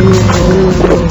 Ooh.